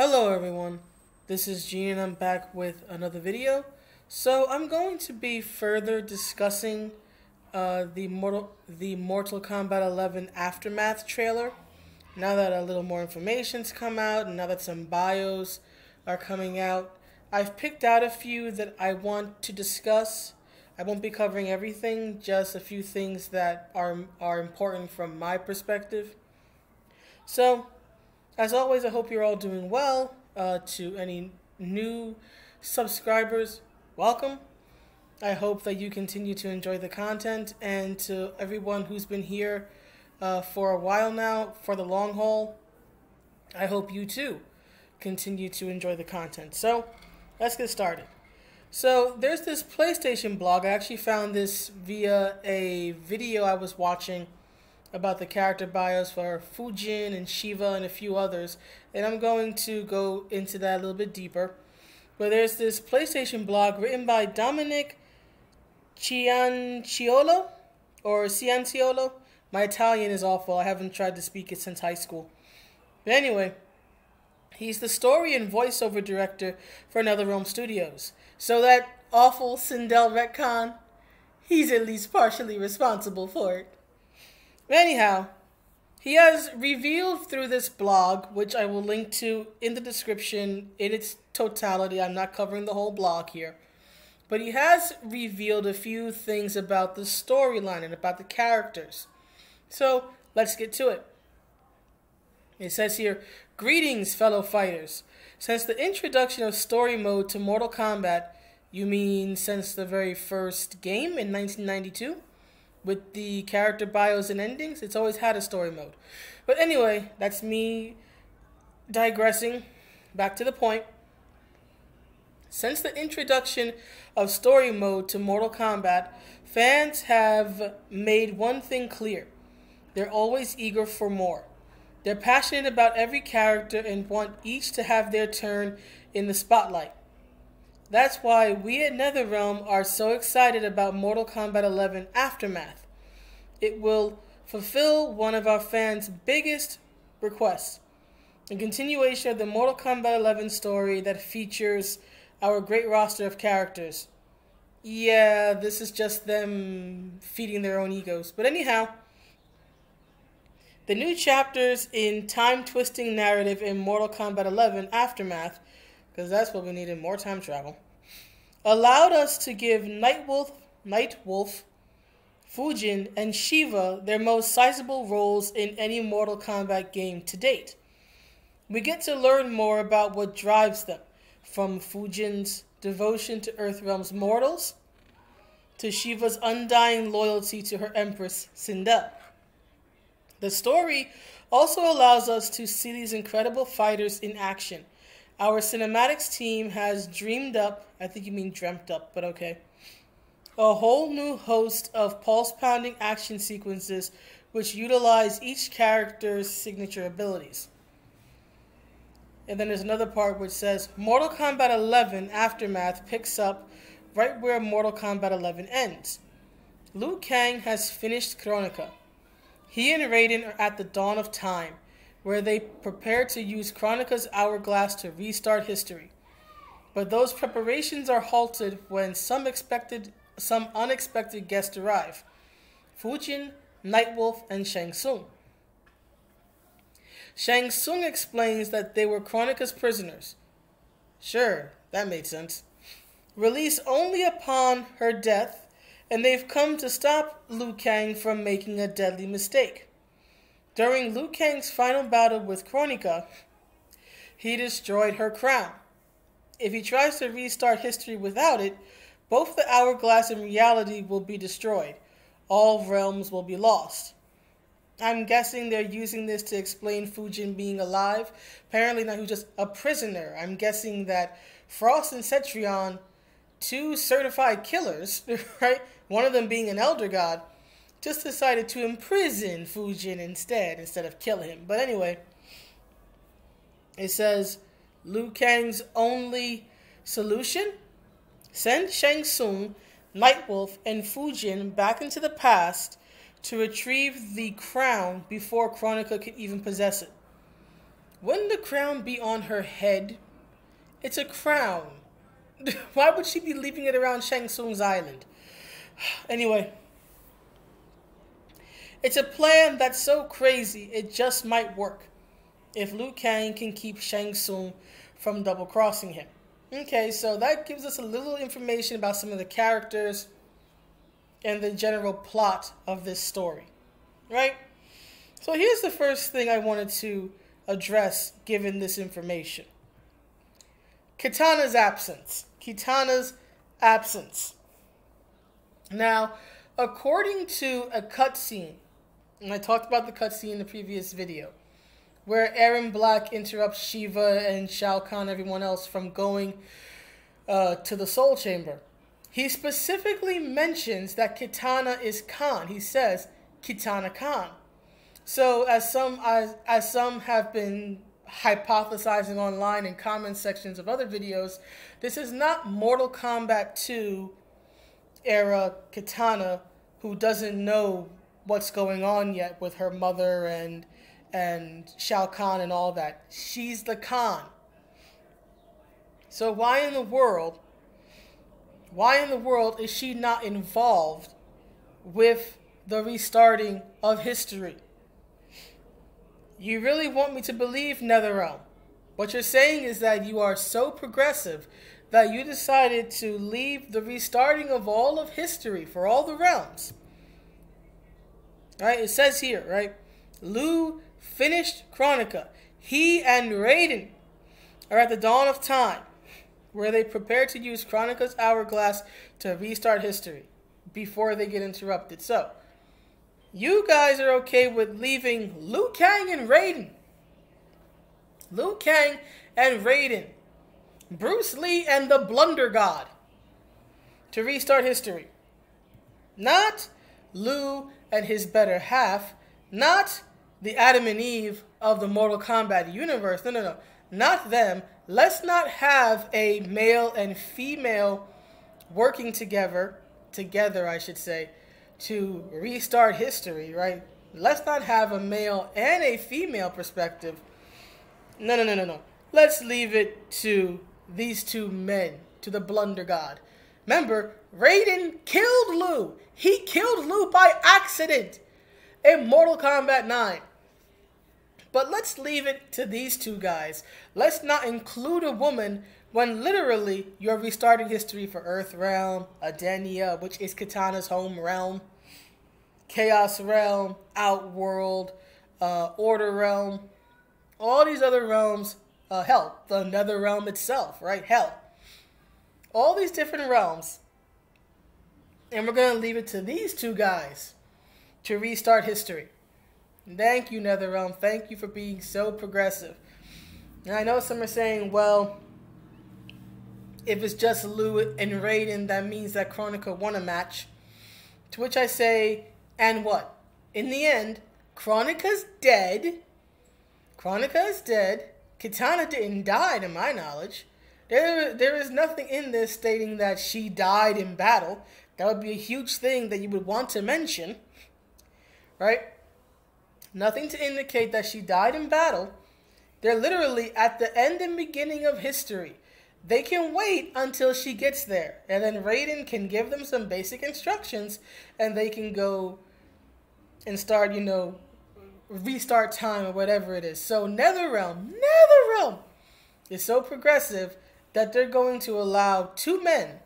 Hello everyone, this is Jean and I'm back with another video. So I'm going to be further discussing uh, the Mortal the Mortal Kombat 11 Aftermath trailer. Now that a little more information's come out and now that some bios are coming out, I've picked out a few that I want to discuss. I won't be covering everything, just a few things that are are important from my perspective. So, as always, I hope you're all doing well. Uh, to any new subscribers, welcome. I hope that you continue to enjoy the content, and to everyone who's been here uh, for a while now, for the long haul, I hope you too continue to enjoy the content. So, let's get started. So, there's this PlayStation blog. I actually found this via a video I was watching about the character bios for Fujin and Sheeva and a few others, and I'm going to go into that a little bit deeper. But there's this PlayStation blog written by Dominic Cianciolo or Cianciolo. My Italian is awful. I haven't tried to speak it since high school. But anyway, he's the story and voiceover director for NetherRealm Studios. So that awful Sindel retcon, he's at least partially responsible for it. Anyhow, he has revealed through this blog, which I will link to in the description in its totality. I'm not covering the whole blog here. But he has revealed a few things about the storyline and about the characters. So let's get to it. It says here Greetings, fellow fighters. Since the introduction of story mode to Mortal Kombat, you mean since the very first game in 1992? With the character bios and endings, it's always had a story mode. But anyway, that's me digressing. Back to the point. Since the introduction of story mode to Mortal Kombat, fans have made one thing clear. They're always eager for more. They're passionate about every character and want each to have their turn in the spotlight. That's why we at NetherRealm are so excited about Mortal Kombat 11 Aftermath. It will fulfill one of our fans' biggest requests a continuation of the Mortal Kombat 11 story that features our great roster of characters. Yeah, this is just them feeding their own egos. But anyhow, the new chapters in time twisting narrative in Mortal Kombat 11 Aftermath because that's what we needed more time travel, allowed us to give Nightwolf, Nightwolf, Fujin, and Sheeva their most sizable roles in any Mortal Kombat game to date. We get to learn more about what drives them, from Fujin's devotion to Earthrealm's mortals to Sheeva's undying loyalty to her empress, Sindel. The story also allows us to see these incredible fighters in action – our cinematics team has dreamed up, I think you mean dreamt up, but okay, a whole new host of pulse pounding action sequences which utilize each character's signature abilities. And then there's another part which says Mortal Kombat 11 Aftermath picks up right where Mortal Kombat 11 ends. Liu Kang has finished Kronika. He and Raiden are at the dawn of time where they prepare to use Kronika's hourglass to restart history. But those preparations are halted when some expected some unexpected guests arrive. Fujin, Nightwolf, and Shang Tsung. Shang Tsung explains that they were Kronika's prisoners. Sure, that made sense. Released only upon her death, and they've come to stop Liu Kang from making a deadly mistake. During Liu Kang's final battle with Kronika, he destroyed her crown. If he tries to restart history without it, both the hourglass and reality will be destroyed. All realms will be lost. I'm guessing they're using this to explain Fujin being alive. Apparently now he's just a prisoner. I'm guessing that Frost and Cetrion, two certified killers, right? One of them being an elder god, just decided to imprison Fujin instead, instead of kill him. But anyway, it says Liu Kang's only solution? Send Shang Tsung, Nightwolf, and Fujin back into the past to retrieve the crown before Kronika could even possess it. Wouldn't the crown be on her head? It's a crown. Why would she be leaving it around Shang Tsung's island? Anyway, it's a plan that's so crazy it just might work if Liu Kang can keep Shang Tsung from double crossing him. Okay, so that gives us a little information about some of the characters and the general plot of this story, right? So here's the first thing I wanted to address given this information Kitana's absence. Kitana's absence. Now, according to a cutscene, and I talked about the cutscene in the previous video, where Erron Black interrupts Sheeva and Shao Kahn, everyone else, from going uh, to the Soul Chamber. He specifically mentions that Kitana is Kahn. He says Kitana Kahn. So, as some as, as some have been hypothesizing online in comment sections of other videos, this is not Mortal Kombat 2 era Kitana who doesn't know what's going on yet with her mother and and Shao Kahn and all that. She's the Kahn. So why in the world why in the world is she not involved with the restarting of history? You really want me to believe NetherRealm? What you're saying is that you are so progressive that you decided to leave the restarting of all of history for all the realms. Right? It says here, right? Liu finished Kronika. He and Raiden are at the dawn of time, where they prepare to use Kronika's hourglass to restart history before they get interrupted. So, you guys are okay with leaving Liu Kang and Raiden. Liu Kang and Raiden. Bruce Lee and the Blunder God to restart history. Not Liu and his better half. Not the Adam and Eve of the Mortal Kombat universe. No, no, no. Not them. Let's not have a male and female working together, together, I should say, to restart history, right? Let's not have a male and a female perspective. No, no, no, no, no. Let's leave it to these two men, to the blunder god. Remember, Raiden killed Liu. He killed Liu by accident in Mortal Kombat 9. But let's leave it to these two guys. Let's not include a woman when literally you're restarting history for Earth Realm, Edenia, which is Kitana's home realm, Chaos Realm, Outworld, uh, Order Realm, all these other realms, uh, hell, the Nether Realm itself, right? Hell. All these different realms. And we're going to leave it to these two guys to restart history. Thank you, NetherRealm. Thank you for being so progressive. And I know some are saying, well, if it's just Liu and Raiden, that means that Kronika won a match. To which I say, and what? In the end, Kronika's dead. Kronika is dead. Kitana didn't die, to my knowledge. There, there is nothing in this stating that she died in battle. That would be a huge thing that you would want to mention, right? Nothing to indicate that she died in battle. They're literally at the end and beginning of history. They can wait until she gets there, and then Raiden can give them some basic instructions, and they can go and start, you know, restart time or whatever it is. So NetherRealm, NetherRealm is so progressive that they're going to allow two men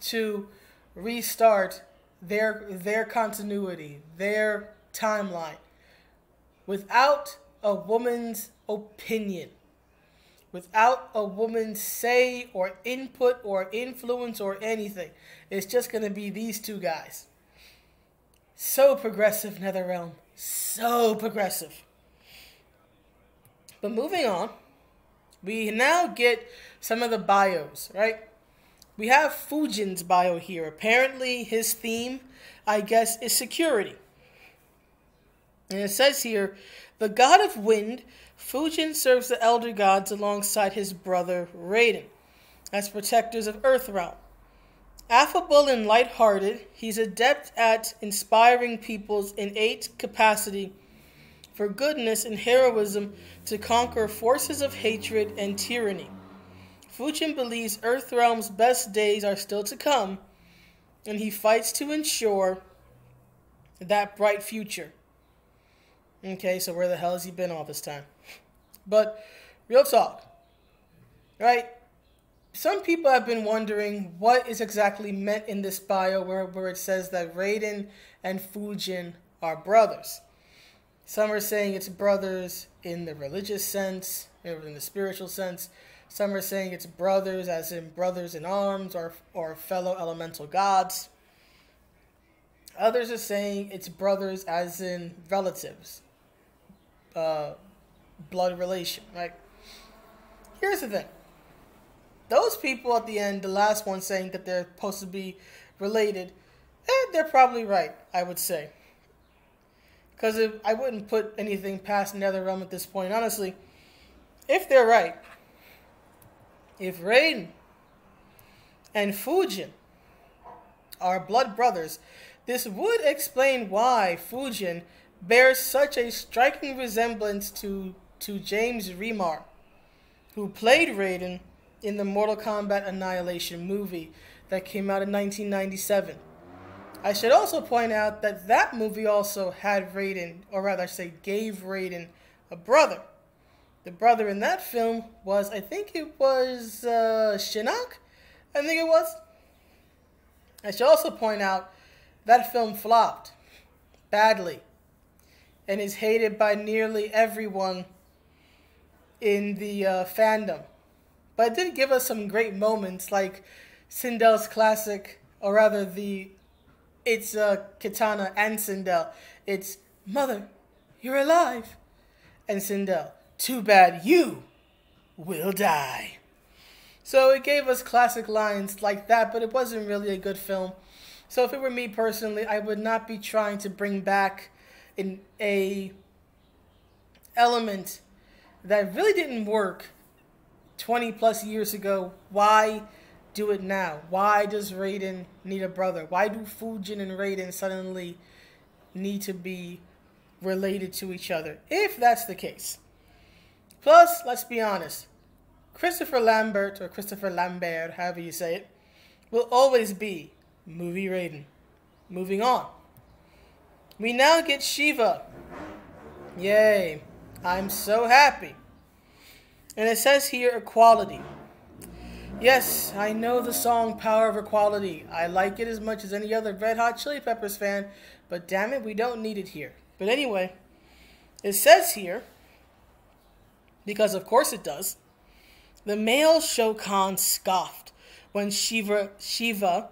to restart their their continuity, their timeline without a woman's opinion, without a woman's say or input or influence or anything. It's just going to be these two guys. So progressive, NetherRealm. So progressive. But moving on, we now get some of the bios, right? We have Fujin's bio here. Apparently, his theme, I guess, is security. And it says here, the god of wind, Fujin serves the elder gods alongside his brother Raiden as protectors of Earthrealm. Affable and light-hearted, he's adept at inspiring people's innate capacity for goodness and heroism to conquer forces of hatred and tyranny. Fujin believes Earthrealm's best days are still to come, and he fights to ensure that bright future. Okay, so where the hell has he been all this time? But real talk, right? Some people have been wondering what is exactly meant in this bio where, where it says that Raiden and Fujin are brothers. Some are saying it's brothers in the religious sense, in the spiritual sense. Some are saying it's brothers as in brothers in arms or, or fellow elemental gods. Others are saying it's brothers as in relatives, uh, blood relation, right? Here's the thing. Those people at the end, the last one saying that they're supposed to be related, eh, they're probably right, I would say. Because I wouldn't put anything past NetherRealm at this point. Honestly, if they're right, if Raiden and Fujin are blood brothers, this would explain why Fujin bears such a striking resemblance to, to James Remar, who played Raiden in the Mortal Kombat Annihilation movie that came out in 1997. I should also point out that that movie also had Raiden, or rather, I say, gave Raiden a brother. The brother in that film was, I think it was uh, Shinnok. I think it was. I should also point out that film flopped badly and is hated by nearly everyone in the uh, fandom. But it did give us some great moments like Sindel's classic, or rather the it's uh, Kitana and Sindel. It's Mother, you're alive. And Sindel, too bad you will die. So it gave us classic lines like that, but it wasn't really a good film. So if it were me personally, I would not be trying to bring back an a element that really didn't work 20 plus years ago. Why do it now? Why does Raiden need a brother? Why do Fujin and Raiden suddenly need to be related to each other? If that's the case. Plus, let's be honest, Christopher Lambert, or Christopher Lambert, however you say it, will always be movie Raiden. Moving on. We now get Sheeva. Yay. I'm so happy. And it says here equality. Yes, I know the song Power of Equality. I like it as much as any other Red Hot Chili Peppers fan, but damn it, we don't need it here. But anyway, it says here because of course it does. The male Shokan scoffed when Sheeva, Sheeva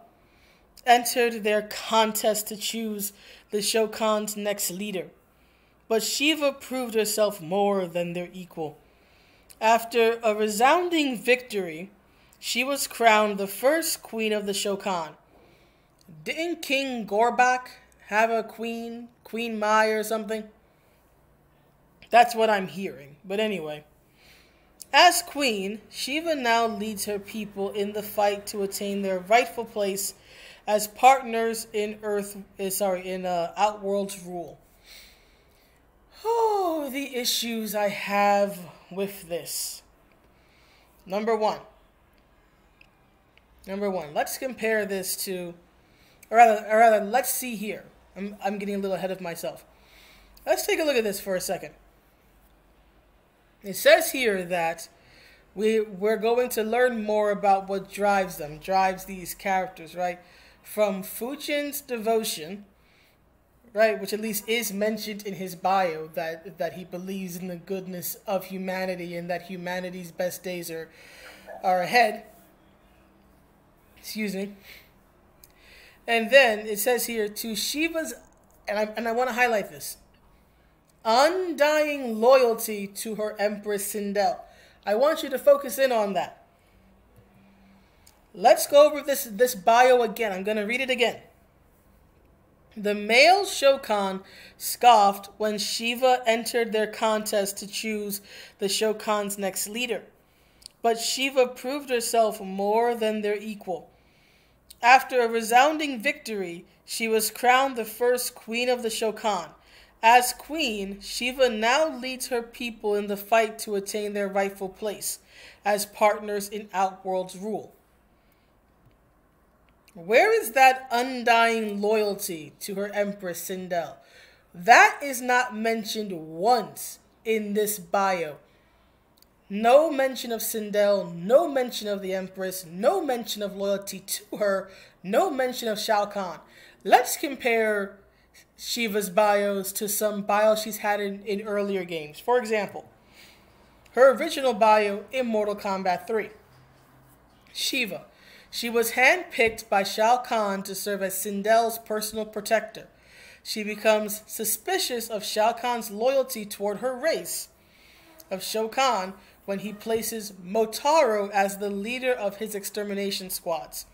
entered their contest to choose the Shokan's next leader. But Sheeva proved herself more than their equal. After a resounding victory, she was crowned the first queen of the Shokan. Didn't King Gorbak have a queen, Queen Mai or something? That's what I'm hearing. But anyway, as queen, Sheeva now leads her people in the fight to attain their rightful place as partners in Earth. Eh, sorry, in uh, Outworld's rule. Oh, the issues I have with this. Number one. Number one. Let's compare this to, or rather, or rather, let's see here. I'm, I'm getting a little ahead of myself. Let's take a look at this for a second. It says here that we we're going to learn more about what drives them, drives these characters, right? From Fujin's devotion, right, which at least is mentioned in his bio that that he believes in the goodness of humanity and that humanity's best days are are ahead. Excuse me. And then it says here to Sheeva's and I and I want to highlight this undying loyalty to her Empress Sindel. I want you to focus in on that. Let's go over this, this bio again. I'm going to read it again. The male Shokan scoffed when Sheeva entered their contest to choose the Shokan's next leader. But Sheeva proved herself more than their equal. After a resounding victory, she was crowned the first queen of the Shokan. As queen, Sheeva now leads her people in the fight to attain their rightful place as partners in Outworld's rule. Where is that undying loyalty to her Empress Sindel? That is not mentioned once in this bio. No mention of Sindel, no mention of the Empress, no mention of loyalty to her, no mention of Shao Kahn. Let's compare Sheeva's bios to some bios she's had in, in earlier games. For example, her original bio in Mortal Kombat 3. Sheeva. She was handpicked by Shao Kahn to serve as Sindel's personal protector. She becomes suspicious of Shokan's loyalty toward her race of Shao Kahn when he places Motaro as the leader of his extermination squads.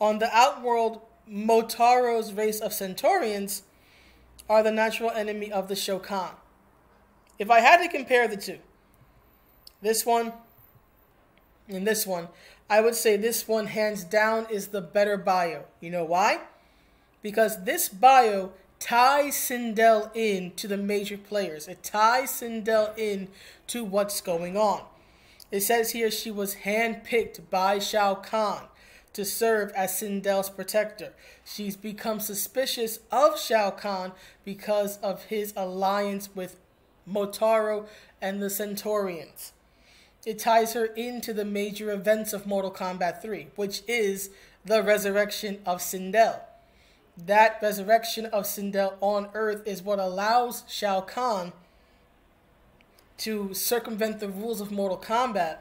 On the outworld, Motaro's race of Centaurians are the natural enemy of the Shokan. If I had to compare the two, this one and this one, I would say this one, hands down, is the better bio. You know why? Because this bio ties Sindel in to the major players. It ties Sindel in to what's going on. It says here she was handpicked by Shao Kahn to serve as Sindel's protector. She's become suspicious of Shao Kahn because of his alliance with Motaro and the Centaurians. It ties her into the major events of Mortal Kombat 3, which is the resurrection of Sindel that resurrection of Sindel on Earth is what allows Shao Kahn to circumvent the rules of Mortal Kombat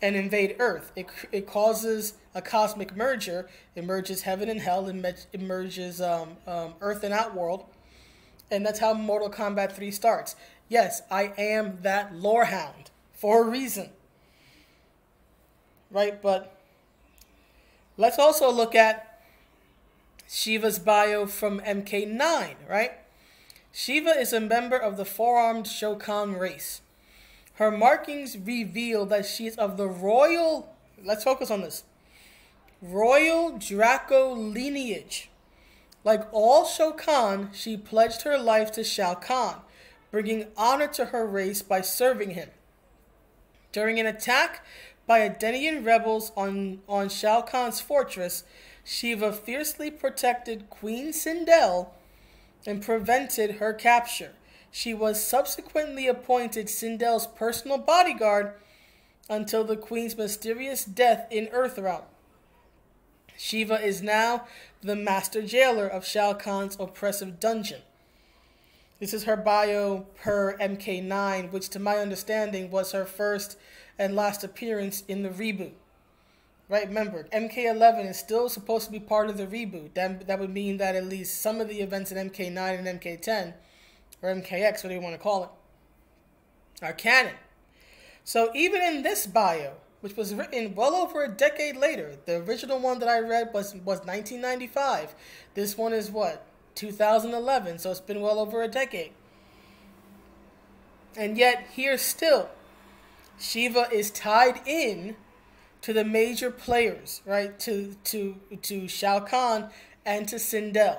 and invade Earth. It, it causes a cosmic merger. It merges heaven and hell. It merges um, um, Earth and Outworld. And that's how Mortal Kombat 3 starts. Yes, I am that lore hound for a reason. Right? But let's also look at Sheeva's bio from MK9, right? Sheeva is a member of the four-armed Shokan race. Her markings reveal that she is of the royal, let's focus on this, royal Draco lineage. Like all Shokan, she pledged her life to Shao Kahn, bringing honor to her race by serving him. During an attack by Edenian rebels on, on Shao Kahn's fortress, Sheeva fiercely protected Queen Sindel and prevented her capture. She was subsequently appointed Sindel's personal bodyguard until the Queen's mysterious death in Earthrealm. Sheeva is now the master jailer of Shao Kahn's oppressive dungeon. This is her bio per MK9, which to my understanding was her first and last appearance in the reboot. Right, remember, MK11 is still supposed to be part of the reboot. That, that would mean that at least some of the events in MK9 and MK10, or MKX, whatever you want to call it, are canon. So even in this bio, which was written well over a decade later, the original one that I read was, was 1995. This one is what? 2011, so it's been well over a decade. And yet, here still, Sheeva is tied in to the major players, right? To to to Shao Kahn and to Sindel.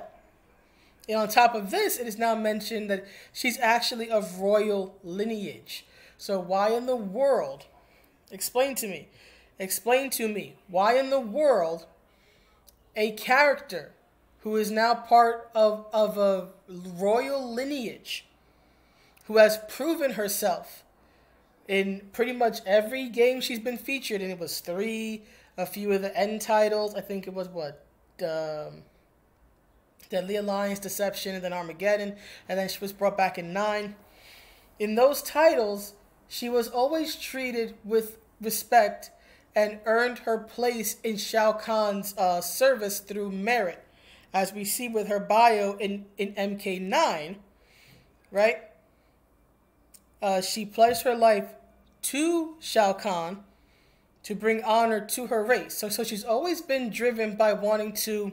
And on top of this, it is now mentioned that she's actually of royal lineage. So why in the world? Explain to me. Explain to me why in the world a character who is now part of, of a royal lineage, who has proven herself in pretty much every game she's been featured in. It was three, a few of the end titles. I think it was what um, Deadly Alliance, Deception, and then Armageddon, and then she was brought back in nine. In those titles, she was always treated with respect and earned her place in Shao Kahn's uh, service through merit, as we see with her bio in, in MK9, right? Uh, she pledged her life to Shao Kahn to bring honor to her race. So, so she's always been driven by wanting to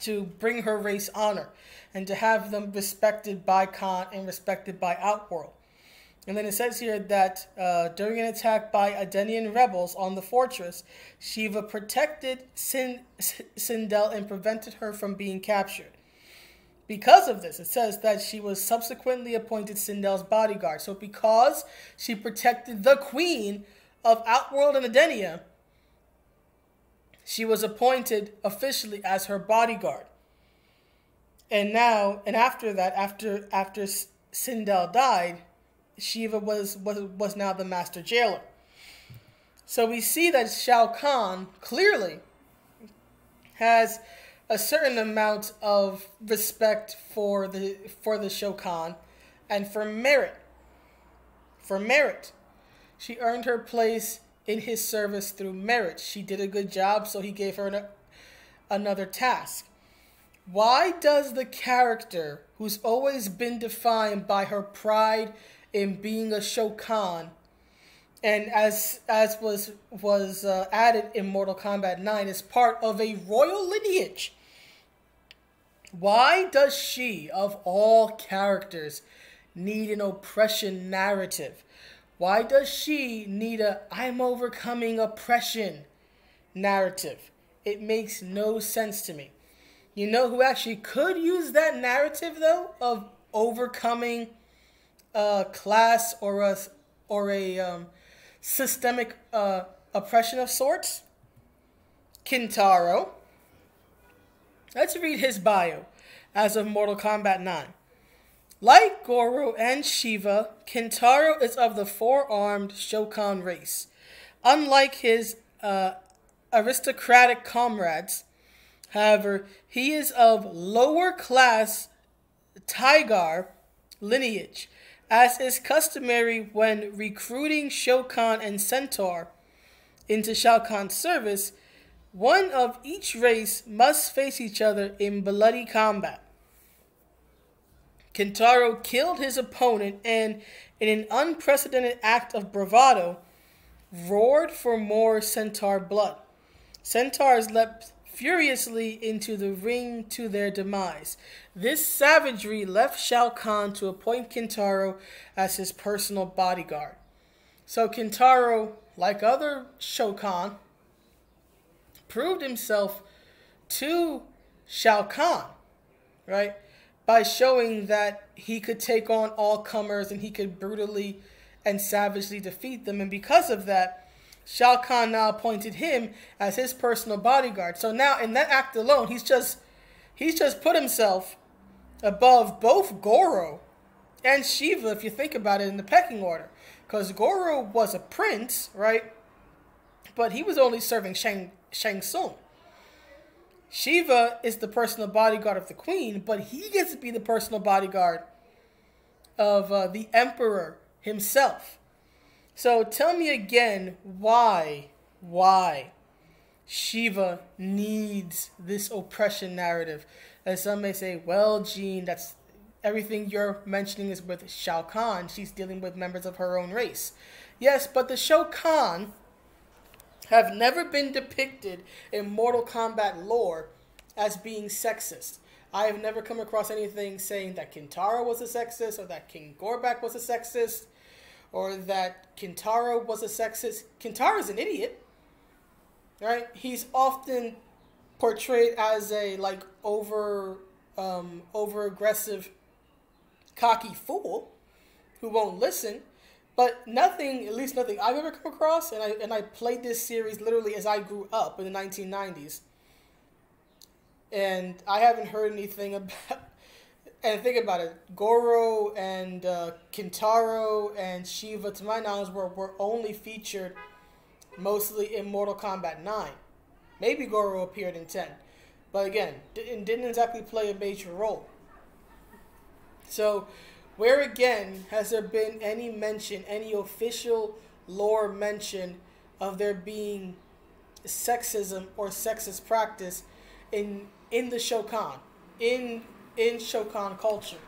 to bring her race honor and to have them respected by Kahn and respected by Outworld. And then it says here that uh, during an attack by Edenian rebels on the fortress, Sheeva protected Sin- Sindel and prevented her from being captured. because of this. It says that she was subsequently appointed Sindel's bodyguard. So because she protected the queen of Outworld and Edenia, she was appointed officially as her bodyguard. And now, and after that, after after Sindel died, Sheeva was was was now the master jailer. So we see that Shao Kahn clearly has a certain amount of respect for the for the Shokan and for merit. For merit. She earned her place in his service through merit. She did a good job, so he gave her an, another task. Why does the character who's always been defined by her pride in being a Shokan and as as was was uh, added in Mortal Kombat 9 is part of a royal lineage. Why does she of all characters need an oppression narrative? Why does she need a I'm overcoming oppression narrative? It makes no sense to me. You know who actually could use that narrative though of overcoming a class or a or a um, systemic uh, oppression of sorts? Kintaro. Let's read his bio as of Mortal Kombat 9. Like Goro and Sheeva, Kintaro is of the four armed Shokan race. Unlike his uh, aristocratic comrades, however, he is of lower class Tigrar lineage, as is customary when recruiting Shokan and Centaur into Shao Kahn's service. One of each race must face each other in bloody combat. Kintaro killed his opponent and, in an unprecedented act of bravado, roared for more centaur blood. Centaurs leapt furiously into the ring to their demise. This savagery left Shao Kahn to appoint Kintaro as his personal bodyguard. So Kintaro, like other Shokan, proved himself to Shao Kahn, right? By showing that he could take on all comers and he could brutally and savagely defeat them. And because of that, Shao Kahn now appointed him as his personal bodyguard. So now in that act alone, he's just he's just put himself above both Goro and Sheeva, if you think about it in the pecking order. Because Goro was a prince, right? But he was only serving Shang Shang Tsung. Sheeva is the personal bodyguard of the queen, but he gets to be the personal bodyguard of uh, the emperor himself. So tell me again why, why Sheeva needs this oppression narrative. As some may say, well, Jean, that's everything you're mentioning is with Shao Kahn. She's dealing with members of her own race. Yes, but the Shokan have never been depicted in Mortal Kombat lore as being sexist. I have never come across anything saying that Kintaro was a sexist or that King Gorbak was a sexist or that Kintaro was a sexist. Kintaro is an idiot. Right? He's often portrayed as a like over um, over aggressive cocky fool who won't listen but nothing, at least nothing I've ever come across, and I and I played this series literally as I grew up in the 1990s, and I haven't heard anything about. And think about it, Goro and uh, Kintaro and Sheeva, to my knowledge, were, were only featured mostly in Mortal Kombat 9. Maybe Goro appeared in 10. But again, didn't, didn't exactly play a major role. So, where again has there been any mention, any official lore mention of there being sexism or sexist practice in in the Shokan, in in Shokan culture?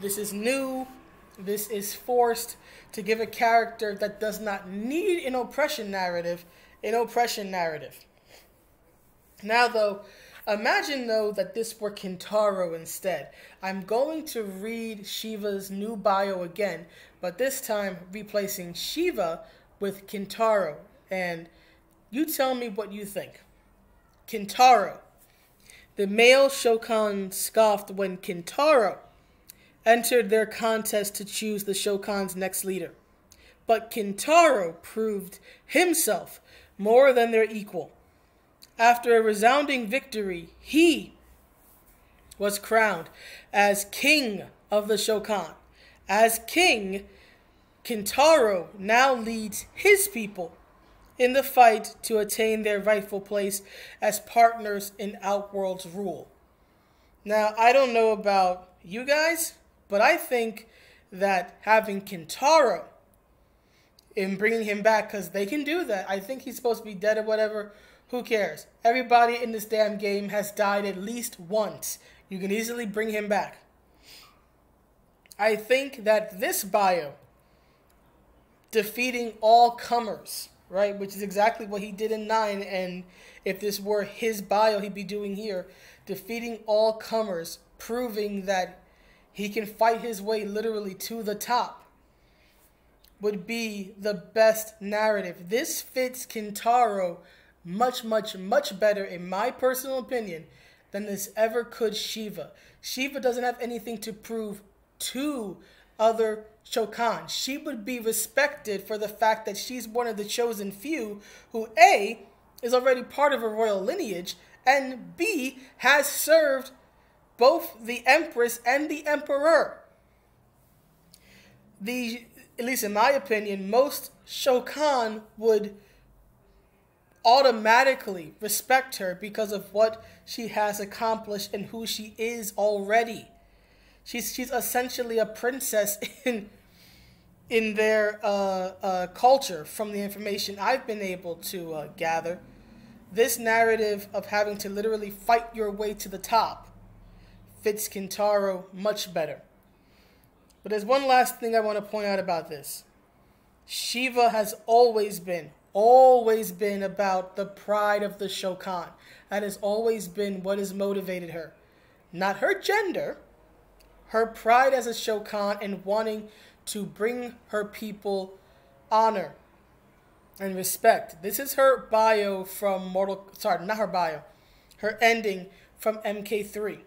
This is new. This is forced to give a character that does not need an oppression narrative, an oppression narrative. Now, though, Imagine, though, that this were Kintaro instead. I'm going to read Sheeva's new bio again, but this time replacing Sheeva with Kintaro. And you tell me what you think. Kintaro. The male Shokan scoffed when Kintaro entered their contest to choose the Shokan's next leader. But Kintaro proved himself more than their equal. After a resounding victory, he was crowned as king of the Shokan. As king, Kintaro now leads his people in the fight to attain their rightful place as partners in Outworld's rule. Now, I don't know about you guys, but I think that having Kintaro and bringing him back, because they can do that, I think he's supposed to be dead or whatever. Who cares? Everybody in this damn game has died at least once. You can easily bring him back. I think that this bio, defeating all comers, right? Which is exactly what he did in 9. And if this were his bio, he'd be doing here. Defeating all comers, proving that he can fight his way literally to the top, would be the best narrative. This fits Kintaro much, much, much better, in my personal opinion, than this ever could Sheeva. Sheeva doesn't have anything to prove to other Shokan. She would be respected for the fact that she's one of the chosen few who A is already part of a royal lineage and B has served both the empress and the emperor. The at least in my opinion, most Shokan would automatically respect her because of what she has accomplished and who she is already. She's she's essentially a princess in in their uh, uh, culture from the information I've been able to uh, gather. This narrative of having to literally fight your way to the top fits Kintaro much better. But there's one last thing I want to point out about this. Sheeva has always been, always been about the pride of the Shokan. That has always been what has motivated her. Not her gender, her pride as a Shokan and wanting to bring her people honor and respect. This is her bio from Mortal sorry, not her bio. Her ending from MK3.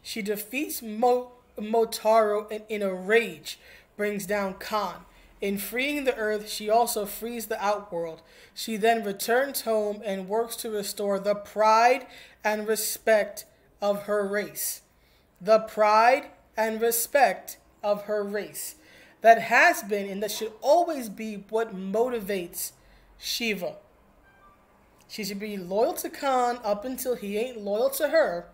She defeats Mo, Motaro and in a rage brings down Kahn. In freeing the earth, she also frees the outworld. She then returns home and works to restore the pride and respect of her race. The pride and respect of her race. That has been and that should always be what motivates Sheeva. She should be loyal to Kahn up until he ain't loyal to her,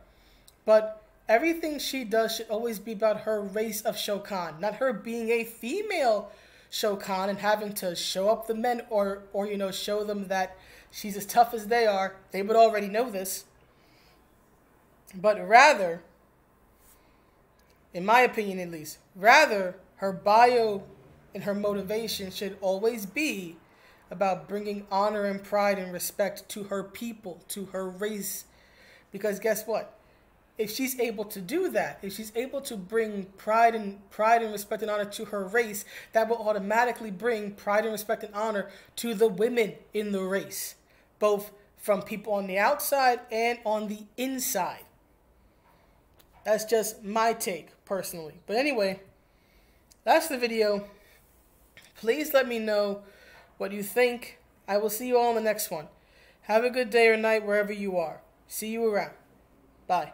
but everything she does should always be about her race of Shokan, not her being a female Shokan and having to show up the men or or you know show them that she's as tough as they are. They would already know this. But rather in my opinion at least. Rather, her bio and her motivation should always be about bringing honor and pride and respect to her people, to her race. Because guess what? If she's able to do that, if she's able to bring pride and pride and respect and honor to her race, that will automatically bring pride and respect and honor to the women in the race, both from people on the outside and on the inside. That's just my take personally. But anyway, that's the video. Please let me know what you think. I will see you all in the next one. Have a good day or night wherever you are. See you around. Bye.